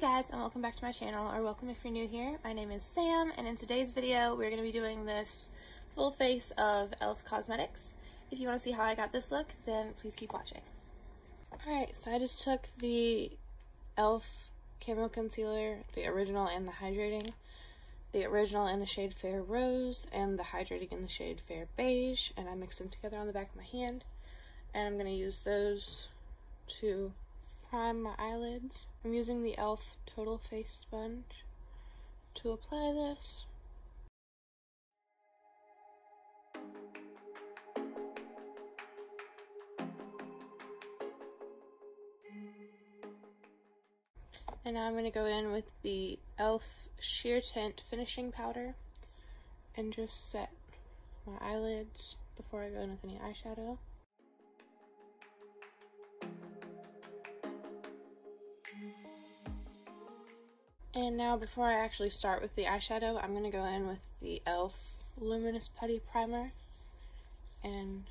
Guys and welcome back to my channel or welcome if you're new here. My name is Sam and in today's video we're going to be doing this full face of e.l.f. Cosmetics. If you want to see how I got this look then please keep watching. Alright so I just took the e.l.f. Camo Concealer, the original and the hydrating, the original in the shade Fair Rose and the hydrating in the shade Fair Beige and I mixed them together on the back of my hand and I'm going to use those to prime my eyelids. I'm using the e.l.f. Total Face Sponge to apply this. And now I'm going to go in with the e.l.f. Sheer Tint Finishing Powder and just set my eyelids before I go in with any eyeshadow. And now before I actually start with the eyeshadow, I'm going to go in with the e.l.f. Luminous Putty Primer and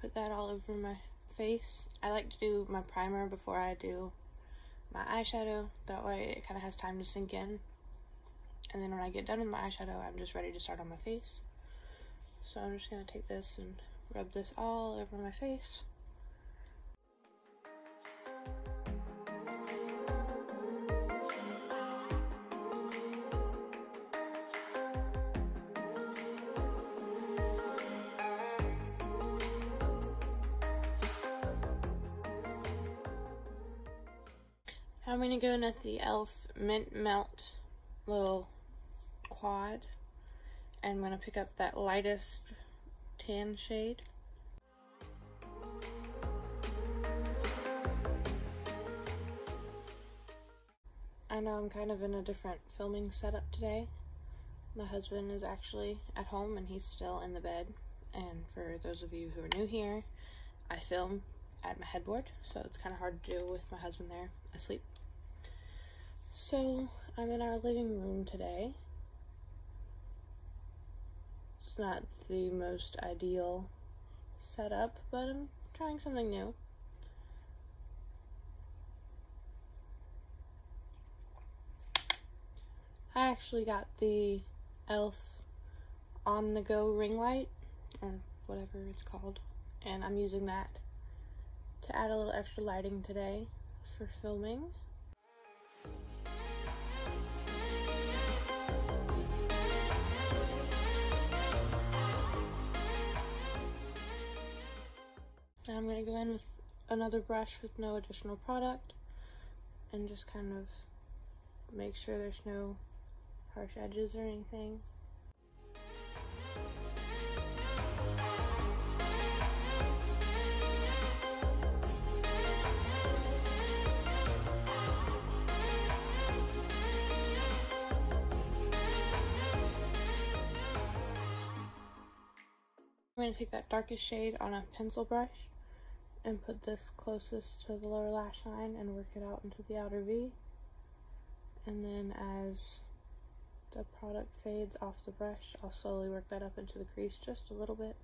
put that all over my face. I like to do my primer before I do my eyeshadow. That way it kind of has time to sink in. And then when I get done with my eyeshadow, I'm just ready to start on my face. So I'm just going to take this and rub this all over my face. I'm going to go in at the e.l.f. Mint Melt little quad. And I'm going to pick up that lightest tan shade. I know I'm kind of in a different filming setup today. My husband is actually at home and he's still in the bed. And for those of you who are new here, I film at my headboard, so it's kind of hard to do with my husband there asleep. So, I'm in our living room today. It's not the most ideal setup, but I'm trying something new. I actually got the e.l.f. on the go ring light, or whatever it's called, and I'm using that to add a little extra lighting today for filming. I'm going to go in with another brush with no additional product and just kind of make sure there's no harsh edges or anything. I'm going to take that darkest shade on a pencil brush and put this closest to the lower lash line and work it out into the outer V. And then as the product fades off the brush, I'll slowly work that up into the crease just a little bit,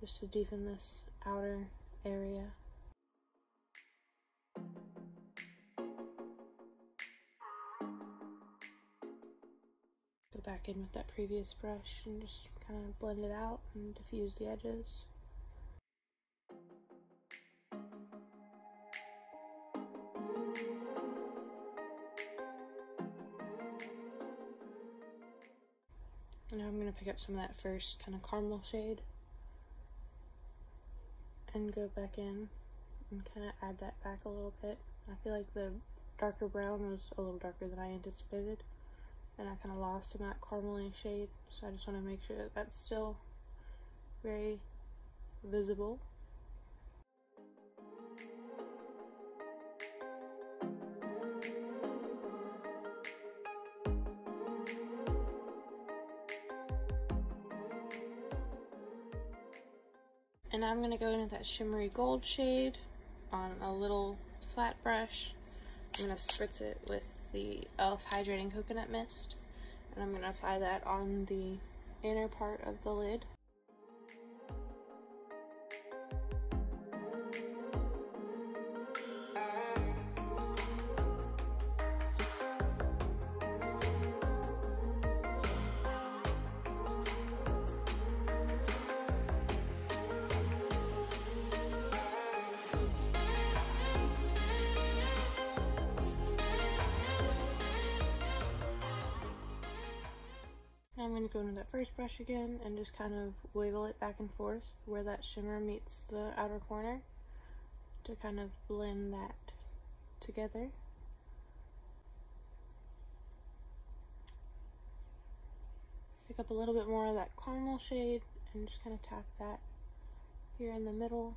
just to deepen this outer area. Go back in with that previous brush and just kind of blend it out and diffuse the edges. And now I'm going to pick up some of that first kind of caramel shade and go back in and kind of add that back a little bit. I feel like the darker brown was a little darker than I anticipated and I kind of lost in that caramely shade so I just want to make sure that that's still very visible I'm going to go in that shimmery gold shade on a little flat brush I'm going to spritz it with the e.l.f. Hydrating Coconut Mist. And I'm going to apply that on the inner part of the lid. Go into that first brush again and just kind of wiggle it back and forth where that shimmer meets the outer corner to kind of blend that together. Pick up a little bit more of that caramel shade and just kind of tap that here in the middle.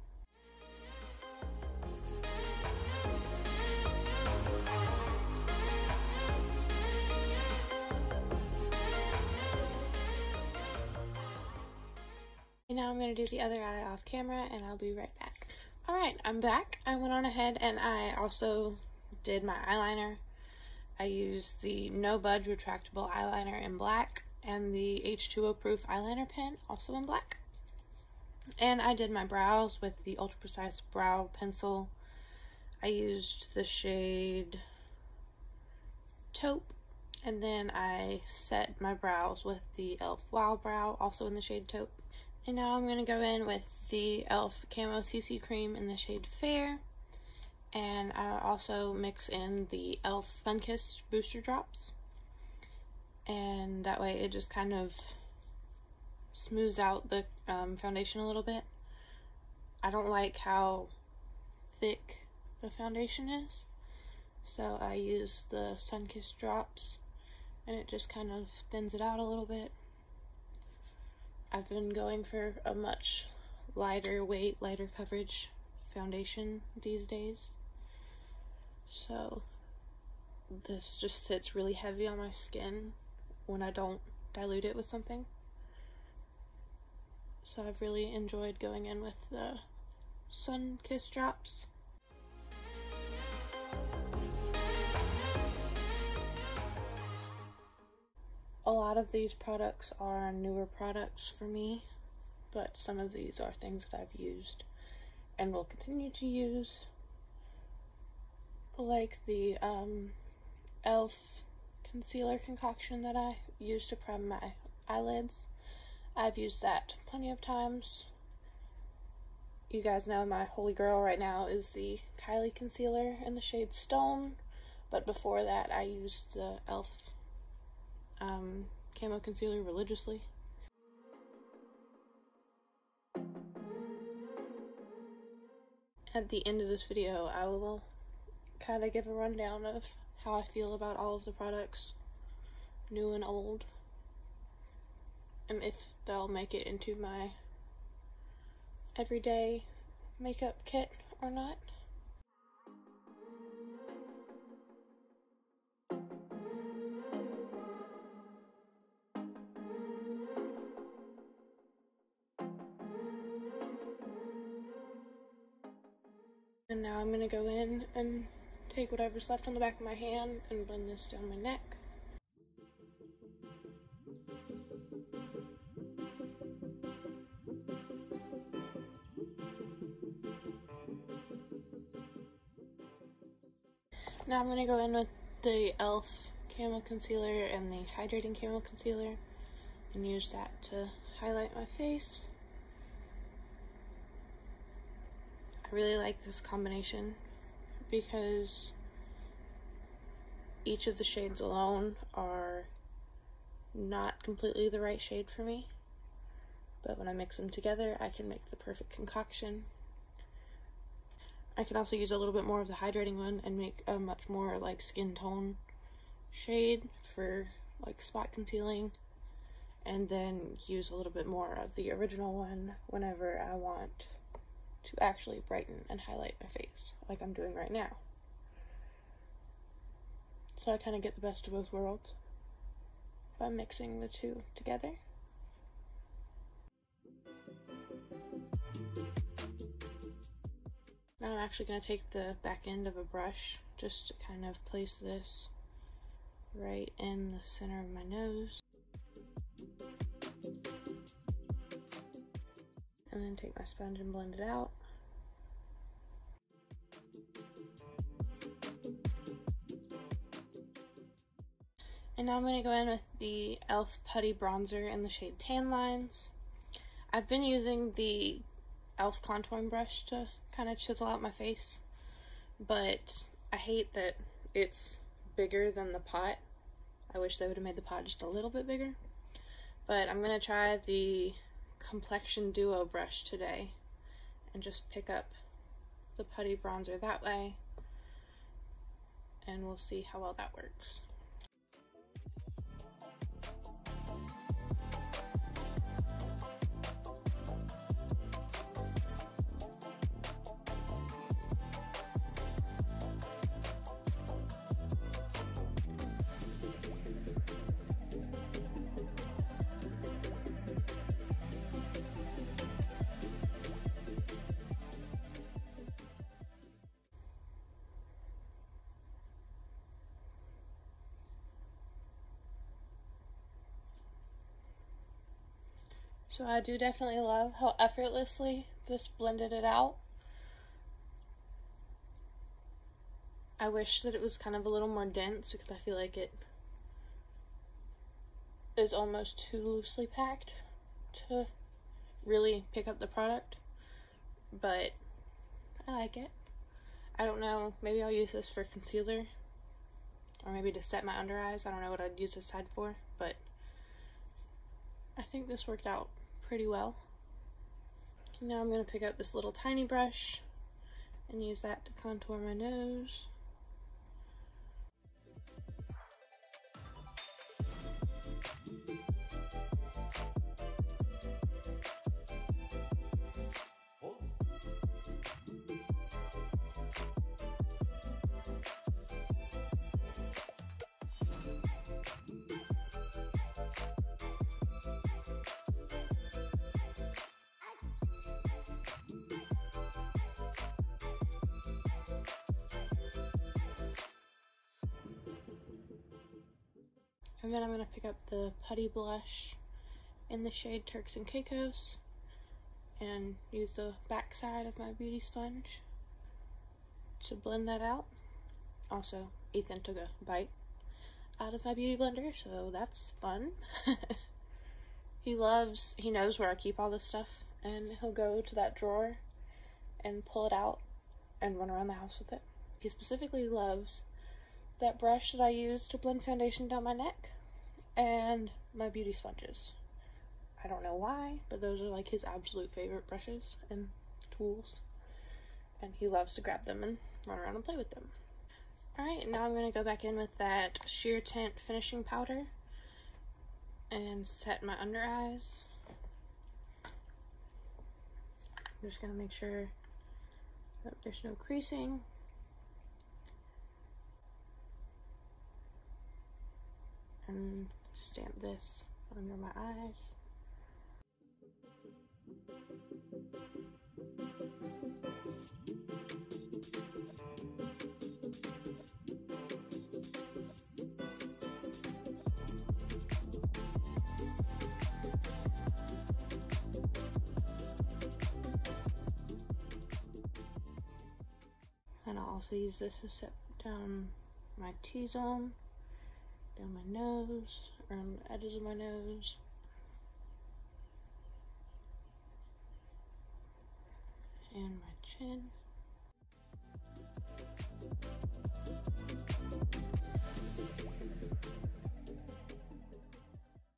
And now I'm going to do the other eye off camera and I'll be right back. Alright, I'm back. I went on ahead and I also did my eyeliner. I used the No Budge retractable eyeliner in black and the H2O proof eyeliner pen also in black. And I did my brows with the Ultra Precise Brow Pencil. I used the shade Taupe and then I set my brows with the e.l.f. Wow Brow also in the shade Taupe. And now I'm going to go in with the e.l.f. Camo CC Cream in the shade Fair. And I also mix in the e.l.f. Sunkissed Booster Drops. And that way it just kind of smooths out the um, foundation a little bit. I don't like how thick the foundation is. So I use the Sunkissed Drops and it just kind of thins it out a little bit. I've been going for a much lighter weight, lighter coverage foundation these days. So this just sits really heavy on my skin when I don't dilute it with something. So I've really enjoyed going in with the Sun Kiss drops. A lot of these products are newer products for me, but some of these are things that I've used and will continue to use, like the um, e.l.f. concealer concoction that I use to prime my eyelids. I've used that plenty of times. You guys know my holy grail right now is the Kylie concealer in the shade Stone, but before that I used the e.l.f um, camo concealer religiously. At the end of this video, I will kind of give a rundown of how I feel about all of the products, new and old, and if they'll make it into my everyday makeup kit or not. Now I'm going to go in and take whatever's left on the back of my hand and blend this down my neck. Now I'm going to go in with the e.l.f. Camo Concealer and the Hydrating Camo Concealer and use that to highlight my face. I really like this combination because each of the shades alone are not completely the right shade for me. But when I mix them together, I can make the perfect concoction. I can also use a little bit more of the hydrating one and make a much more like skin tone shade for like spot concealing and then use a little bit more of the original one whenever I want to actually brighten and highlight my face, like I'm doing right now. So I kind of get the best of both worlds by mixing the two together. Now I'm actually going to take the back end of a brush just to kind of place this right in the center of my nose. And then take my sponge and blend it out. And now I'm going to go in with the e.l.f. Putty Bronzer in the shade Tan Lines. I've been using the e.l.f. contouring brush to kind of chisel out my face, but I hate that it's bigger than the pot. I wish they would have made the pot just a little bit bigger. But I'm going to try the Complexion Duo brush today and just pick up the putty bronzer that way and we'll see how well that works. I do definitely love how effortlessly this blended it out. I wish that it was kind of a little more dense because I feel like it is almost too loosely packed to really pick up the product. But I like it. I don't know, maybe I'll use this for concealer or maybe to set my under eyes. I don't know what I'd use this side for, but I think this worked out pretty well. Now I'm going to pick up this little tiny brush and use that to contour my nose. And then I'm going to pick up the Putty Blush in the shade Turks and Caicos and use the back side of my beauty sponge to blend that out. Also, Ethan took a bite out of my beauty blender, so that's fun. he loves, he knows where I keep all this stuff, and he'll go to that drawer and pull it out and run around the house with it. He specifically loves that brush that I use to blend foundation down my neck and my beauty sponges. I don't know why, but those are like his absolute favorite brushes and tools. And he loves to grab them and run around and play with them. Alright, now I'm going to go back in with that sheer tint finishing powder and set my under eyes. I'm just going to make sure that there's no creasing. And stamp this under my eyes. And I'll also use this to set down my T-zone, down my nose, around the edges of my nose. And my chin.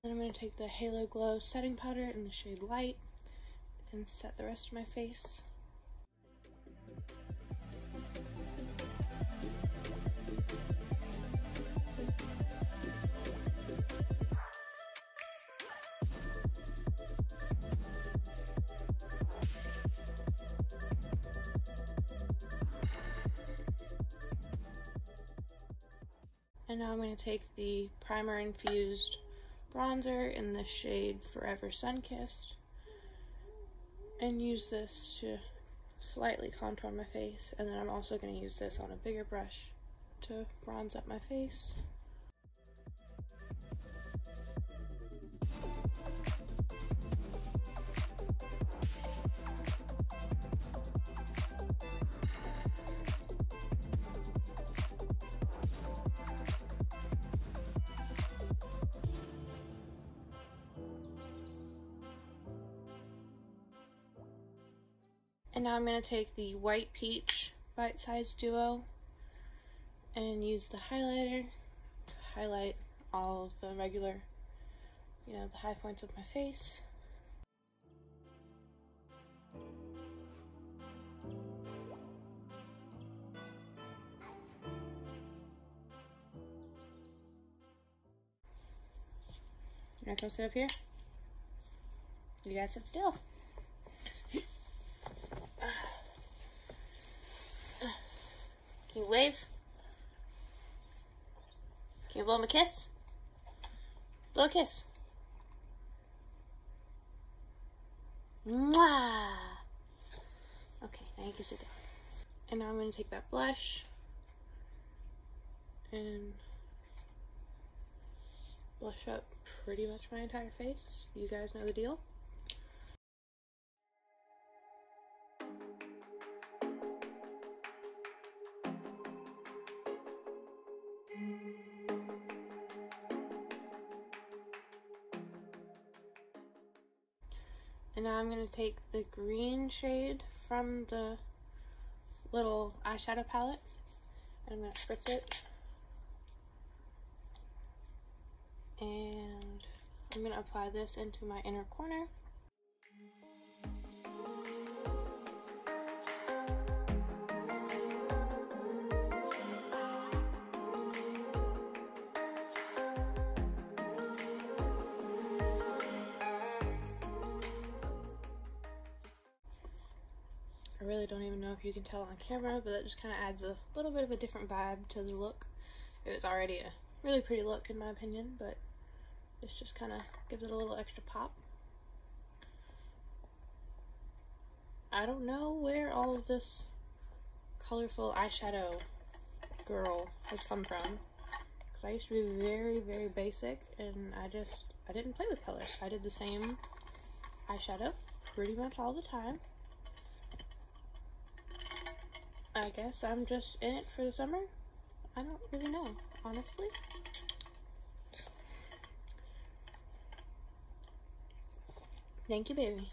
Then I'm going to take the Halo Glow setting powder in the shade Light and set the rest of my face. And now I'm going to take the primer infused bronzer in the shade Forever Sunkissed and use this to slightly contour my face and then I'm also going to use this on a bigger brush to bronze up my face. Now I'm going to take the White Peach Bite Size Duo and use the highlighter to highlight all the regular you know, the high points of my face. You're not gonna sit up here? You guys sit still. Can you wave? Can you blow him a kiss? Blow a kiss. Mwah! Okay, now you can sit down. And now I'm going to take that blush and blush up pretty much my entire face. You guys know the deal. And now I'm going to take the green shade from the little eyeshadow palette and I'm going to spritz it. And I'm going to apply this into my inner corner. Really don't even know if you can tell on camera, but that just kind of adds a little bit of a different vibe to the look. It was already a really pretty look in my opinion, but this just kind of gives it a little extra pop. I don't know where all of this colorful eyeshadow girl has come from. Because I used to be very, very basic, and I just, I didn't play with colors. I did the same eyeshadow pretty much all the time. I guess I'm just in it for the summer. I don't really know, honestly. Thank you, baby.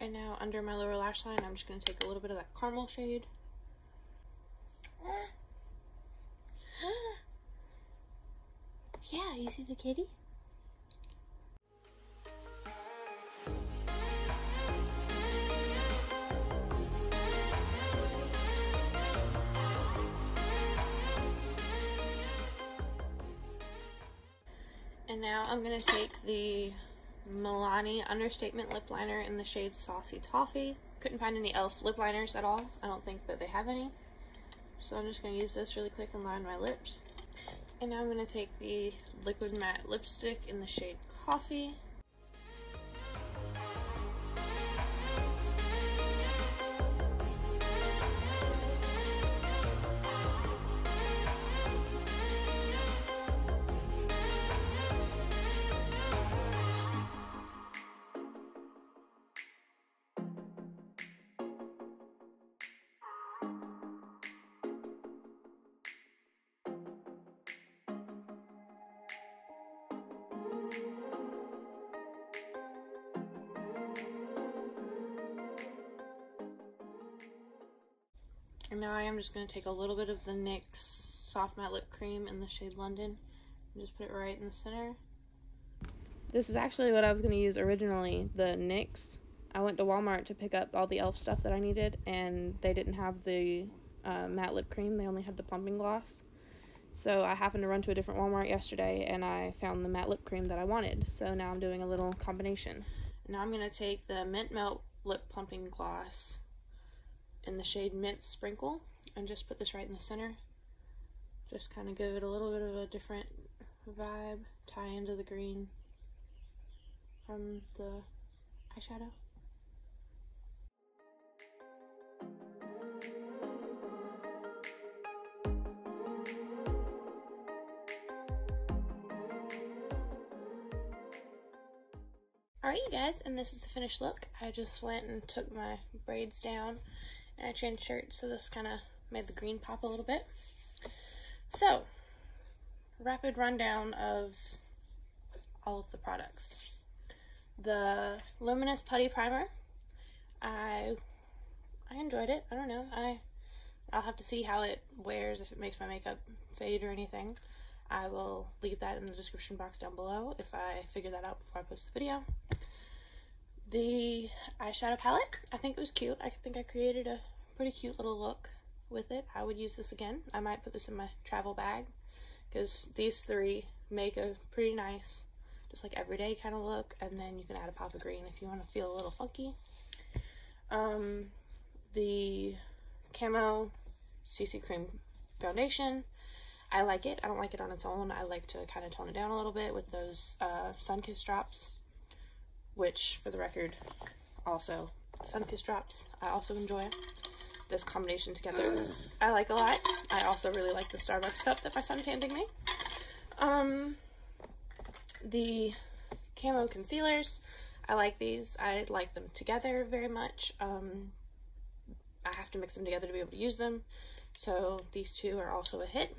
And now under my lower lash line, I'm just going to take a little bit of that caramel shade. yeah, you see the kitty? Going to take the Milani Understatement Lip Liner in the shade Saucy Toffee. Couldn't find any e.l.f. lip liners at all. I don't think that they have any. So I'm just going to use this really quick and line my lips. And now I'm going to take the Liquid Matte Lipstick in the shade Coffee. Now I am just going to take a little bit of the NYX Soft Matte Lip Cream in the shade London and just put it right in the center. This is actually what I was going to use originally, the NYX. I went to Walmart to pick up all the e.l.f. stuff that I needed, and they didn't have the uh, matte lip cream. They only had the plumping gloss. So I happened to run to a different Walmart yesterday, and I found the matte lip cream that I wanted. So now I'm doing a little combination. Now I'm going to take the Mint Melt Lip Plumping Gloss in the shade Mint Sprinkle and just put this right in the center. Just kind of give it a little bit of a different vibe, tie into the green from the eyeshadow. Alright you guys, and this is the finished look. I just went and took my braids down and I changed shirts, so this kind of made the green pop a little bit. So, rapid rundown of all of the products. The Luminous Putty Primer, I I enjoyed it. I don't know. I I'll have to see how it wears, if it makes my makeup fade or anything. I will leave that in the description box down below if I figure that out before I post the video. The eyeshadow palette, I think it was cute. I think I created a pretty cute little look with it. I would use this again. I might put this in my travel bag because these three make a pretty nice, just like everyday kind of look. And then you can add a pop of green if you want to feel a little funky. Um, the Camo CC Cream Foundation. I like it. I don't like it on its own. I like to kind of tone it down a little bit with those uh, Sunkissed drops, which, for the record, also Sunkissed drops I also enjoy. This combination together I like a lot. I also really like the Starbucks cup that my son's handing me. Um, the Camo Concealers. I like these. I like them together very much. Um, I have to mix them together to be able to use them. So these two are also a hit.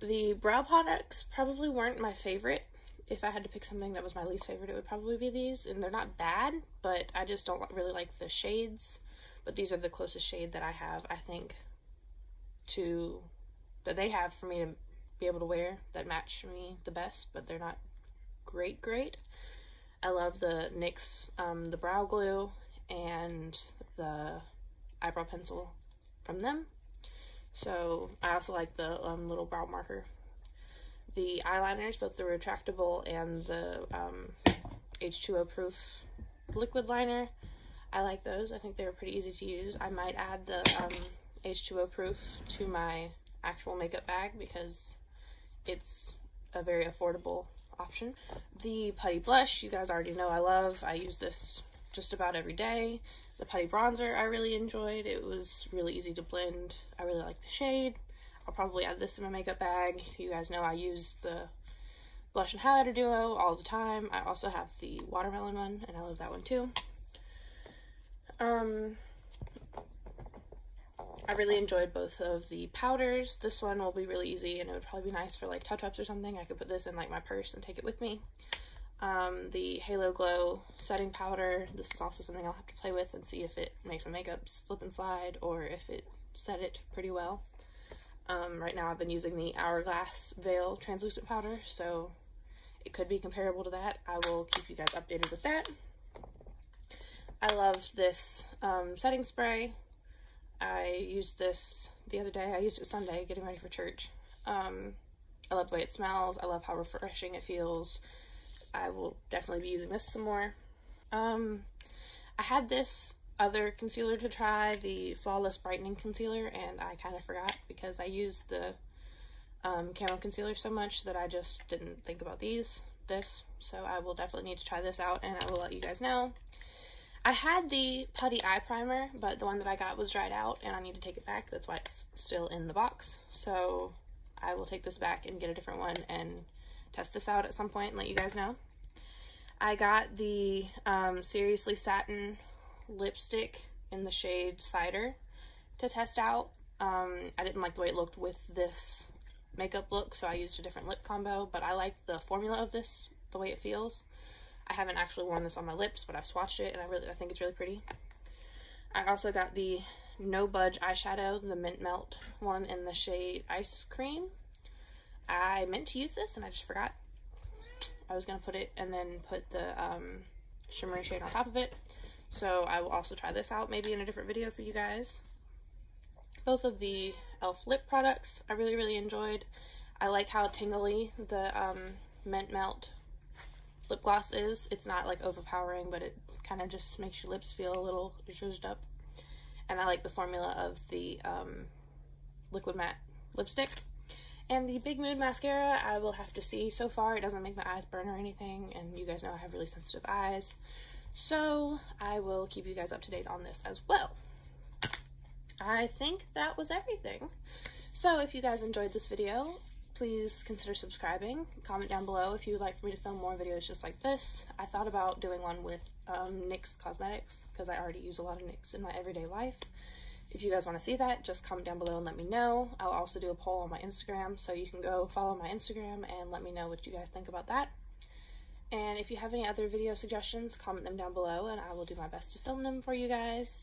The brow products probably weren't my favorite. If I had to pick something that was my least favorite, it would probably be these. And they're not bad, but I just don't really like the shades. But these are the closest shade that I have, I think, to that they have for me to be able to wear that match me the best, but they're not great, great. I love the NYX, um, the brow glue and the eyebrow pencil from them. So I also like the um, little brow marker. The eyeliners, both the retractable and the um, H2O proof liquid liner, I like those. I think they're pretty easy to use. I might add the um, H2O proof to my actual makeup bag because it's a very affordable option. The Putty Blush, you guys already know I love. I use this just about every day. The Putty Bronzer I really enjoyed. It was really easy to blend. I really like the shade. I'll probably add this in my makeup bag. You guys know I use the blush and highlighter duo all the time. I also have the watermelon one, and I love that one too. Um, I really enjoyed both of the powders. This one will be really easy, and it would probably be nice for like touch-ups or something. I could put this in like my purse and take it with me um, the Halo Glow setting powder. This is also something I'll have to play with and see if it makes my makeup slip and slide or if it set it pretty well. Um, right now I've been using the Hourglass Veil translucent powder, so it could be comparable to that. I will keep you guys updated with that. I love this um, setting spray. I used this the other day. I used it Sunday getting ready for church. Um, I love the way it smells. I love how refreshing it feels. I will definitely be using this some more. Um, I had this other concealer to try, the Flawless Brightening Concealer, and I kind of forgot because I used the um, Camo Concealer so much that I just didn't think about these, this, so I will definitely need to try this out and I will let you guys know. I had the Putty Eye Primer, but the one that I got was dried out and I need to take it back. That's why it's still in the box. So I will take this back and get a different one and test this out at some point and let you guys know. I got the um, Seriously Satin lipstick in the shade Cider to test out. Um, I didn't like the way it looked with this makeup look, so I used a different lip combo, but I like the formula of this, the way it feels. I haven't actually worn this on my lips, but I've swatched it, and I really I think it's really pretty. I also got the No Budge eyeshadow, the Mint Melt one in the shade Ice Cream. I meant to use this and I just forgot. I was going to put it and then put the um, shimmery shade on top of it. So I will also try this out maybe in a different video for you guys. Both of the e.l.f. lip products I really, really enjoyed. I like how tingly the um, Mint Melt lip gloss is. It's not like overpowering, but it kind of just makes your lips feel a little zhuzhed up. And I like the formula of the um, liquid matte lipstick. And the Big Mood mascara, I will have to see. So far, it doesn't make my eyes burn or anything, and you guys know I have really sensitive eyes. So, I will keep you guys up to date on this as well. I think that was everything. So, if you guys enjoyed this video, please consider subscribing. Comment down below if you would like for me to film more videos just like this. I thought about doing one with um, NYX Cosmetics, because I already use a lot of NYX in my everyday life. If you guys want to see that, just comment down below and let me know. I'll also do a poll on my Instagram, so you can go follow my Instagram and let me know what you guys think about that. And if you have any other video suggestions, comment them down below and I will do my best to film them for you guys.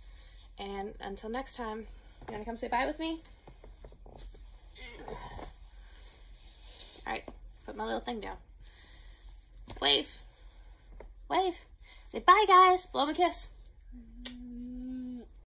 And until next time, you want to come say bye with me? Alright, put my little thing down. Wave. Wave. Say bye, guys. Blow them a kiss.